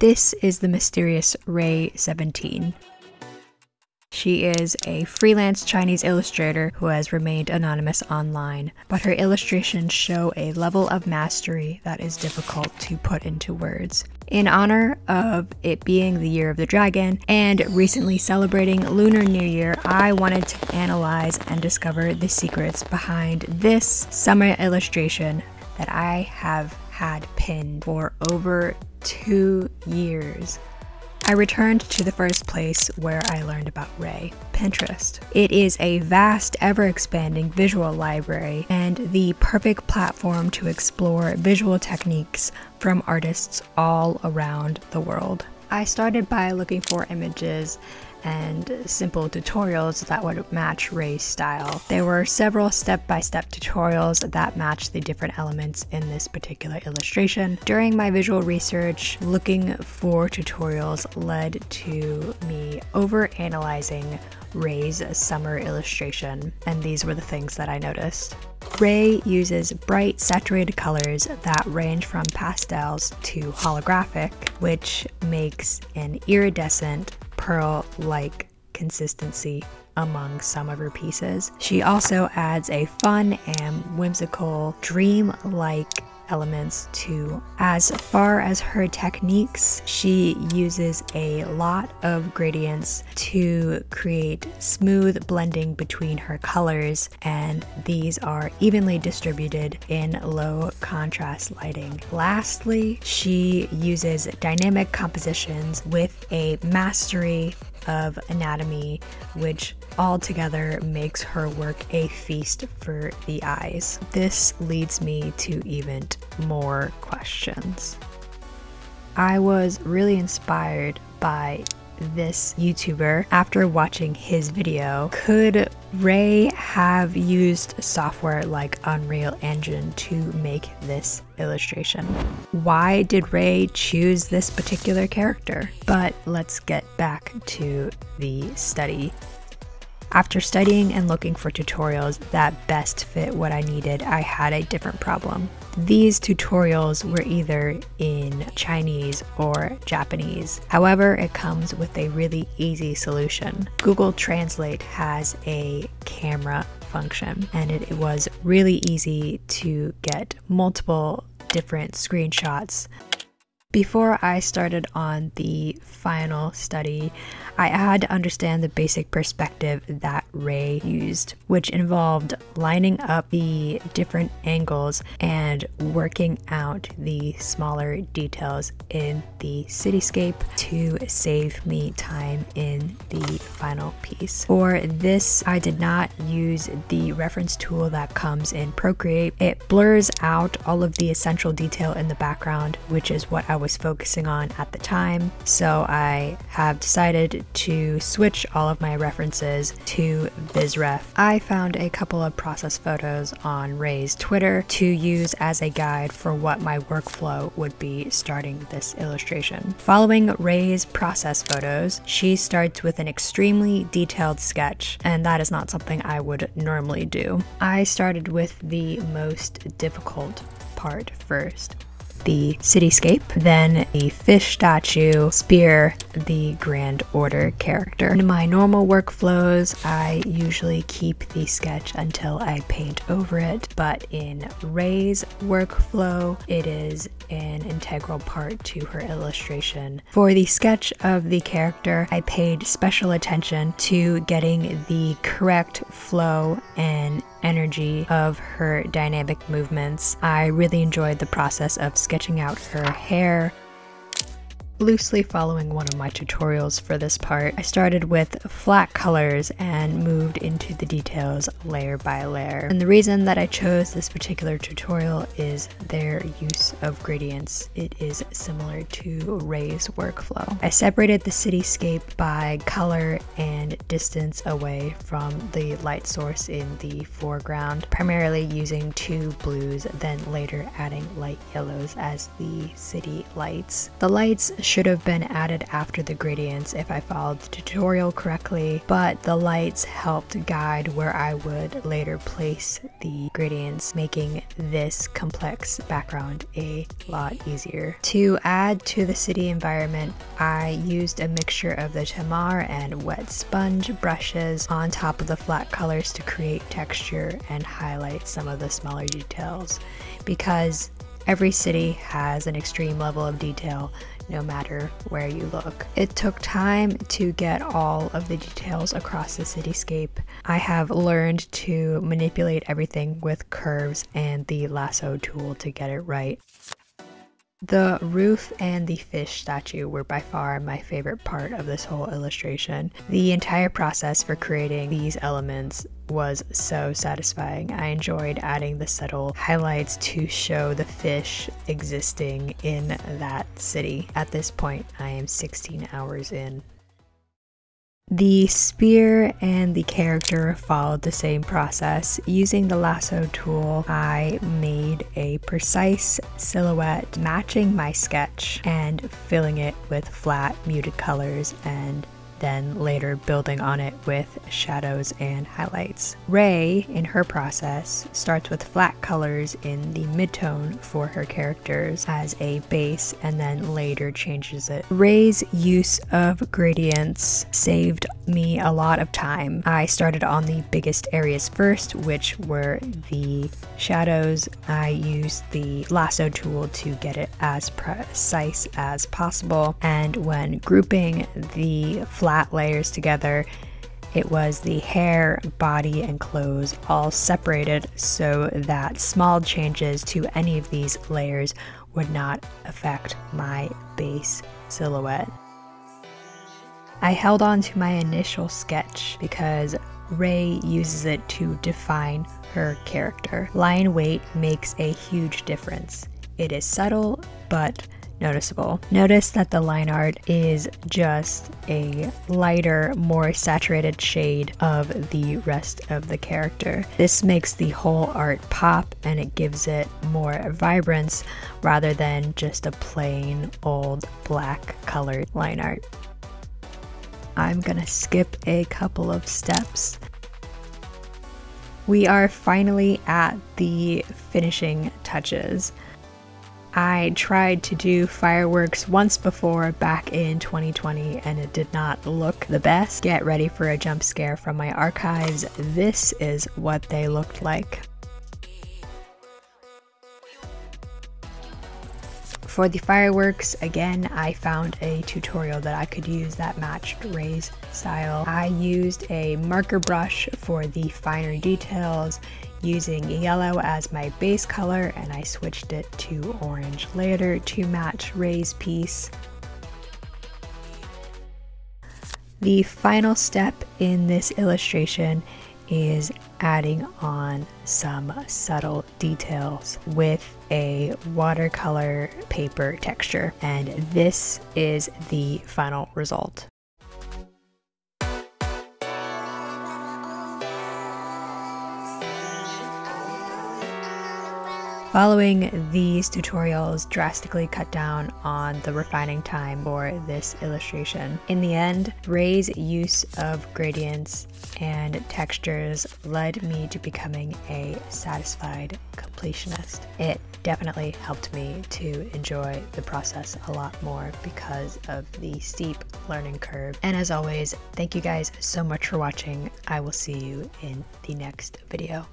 This is the mysterious Rei 17. She is a freelance Chinese illustrator who has remained anonymous online, but her illustrations show a level of mastery that is difficult to put into words. In honor of it being the year of the dragon and recently celebrating Lunar New Year, I wanted to analyze and discover the secrets behind this summer illustration that I have had pinned for over two years. I returned to the first place where I learned about Rei, Pinterest. It is a vast, ever expanding visual library and the perfect platform to explore visual techniques from artists all around the world. I started by looking for images and simple tutorials that would match Rei's style. There were several step-by-step -step tutorials that matched the different elements in this particular illustration. During my visual research, looking for tutorials led to me over-analyzing Rei's summer illustration, and these were the things that I noticed. Rei uses bright saturated colors that range from pastels to holographic, which makes an iridescent pearl like consistency among some of her pieces. She also adds a fun and whimsical dream like elements too. As far as her techniques, she uses a lot of gradients to create smooth blending between her colors, and these are evenly distributed in low contrast lighting. Lastly, she uses dynamic compositions with a mastery of anatomy, which altogether makes her work a feast for the eyes. This leads me to even more questions. I was really inspired by this YouTuber after watching his video. Could Rei have used software like Unreal Engine to make this illustration? Why did Rei choose this particular character? But let's get back to the study. After studying and looking for tutorials that best fit what I needed, I had a different problem. These tutorials were either in Chinese or Japanese. However, it comes with a really easy solution. Google Translate has a camera function and it was really easy to get multiple different screenshots before I started on the final study, I had to understand the basic perspective that Rei used, which involved lining up the different angles and working out the smaller details in the cityscape to save me time in the final piece. For this, I did not use the reference tool that comes in Procreate. It blurs out all of the essential detail in the background, which is what I was focusing on at the time. So I have decided to switch all of my references to VizRef. I found a couple of process photos on Rei's Twitter to use as a guide for what my workflow would be starting this illustration. Following Rei's process photos, she starts with an extremely detailed sketch, and that is not something I would normally do. I started with the most difficult part first the cityscape, then the fish statue, spear, the Grand Order character. In my normal workflows, I usually keep the sketch until I paint over it, but in Rei's workflow, it is an integral part to her illustration. For the sketch of the character, I paid special attention to getting the correct flow and energy of her dynamic movements. I really enjoyed the process of sketching out her hair, loosely following one of my tutorials for this part, I started with flat colors and moved into the details layer by layer. And the reason that I chose this particular tutorial is their use of gradients. It is similar to Rei's workflow. I separated the cityscape by color and distance away from the light source in the foreground, primarily using two blues, then later adding light yellows as the city lights. The lights should have been added after the gradients if I followed the tutorial correctly, but the lights helped guide where I would later place the gradients, making this complex background a lot easier. To add to the city environment, I used a mixture of the Tamar and wet sponge brushes on top of the flat colors to create texture and highlight some of the smaller details because every city has an extreme level of detail no matter where you look. It took time to get all of the details across the cityscape. I have learned to manipulate everything with curves and the lasso tool to get it right. The roof and the fish statue were by far my favorite part of this whole illustration. The entire process for creating these elements was so satisfying. I enjoyed adding the subtle highlights to show the fish existing in that city. At this point, I am 16 hours in. The spear and the character followed the same process. Using the lasso tool, I made a precise silhouette matching my sketch and filling it with flat muted colors and then later building on it with shadows and highlights. Rei, in her process, starts with flat colors in the midtone for her characters as a base and then later changes it. Rei's use of gradients saved me a lot of time. I started on the biggest areas first, which were the shadows. I used the lasso tool to get it as precise as possible, and when grouping the flat flat layers together. It was the hair, body, and clothes all separated so that small changes to any of these layers would not affect my base silhouette. I held on to my initial sketch because Rei uses it to define her character. Line weight makes a huge difference. It is subtle, but noticeable. Notice that the line art is just a lighter, more saturated shade of the rest of the character. This makes the whole art pop and it gives it more vibrance rather than just a plain old black colored line art. I'm gonna skip a couple of steps we are finally at the finishing touches. I tried to do fireworks once before back in 2020 and it did not look the best. Get ready for a jump scare from my archives. This is what they looked like. For the fireworks, again, I found a tutorial that I could use that matched Rei's style. I used a marker brush for the finer details using yellow as my base color and I switched it to orange later to match Rei's piece. The final step in this illustration is adding on some subtle details with a watercolor paper texture and this is the final result. Following these tutorials drastically cut down on the refining time for this illustration. In the end, Rei's use of gradients and textures led me to becoming a satisfied completionist. It definitely helped me to enjoy the process a lot more because of the steep learning curve. And as always, thank you guys so much for watching. I will see you in the next video.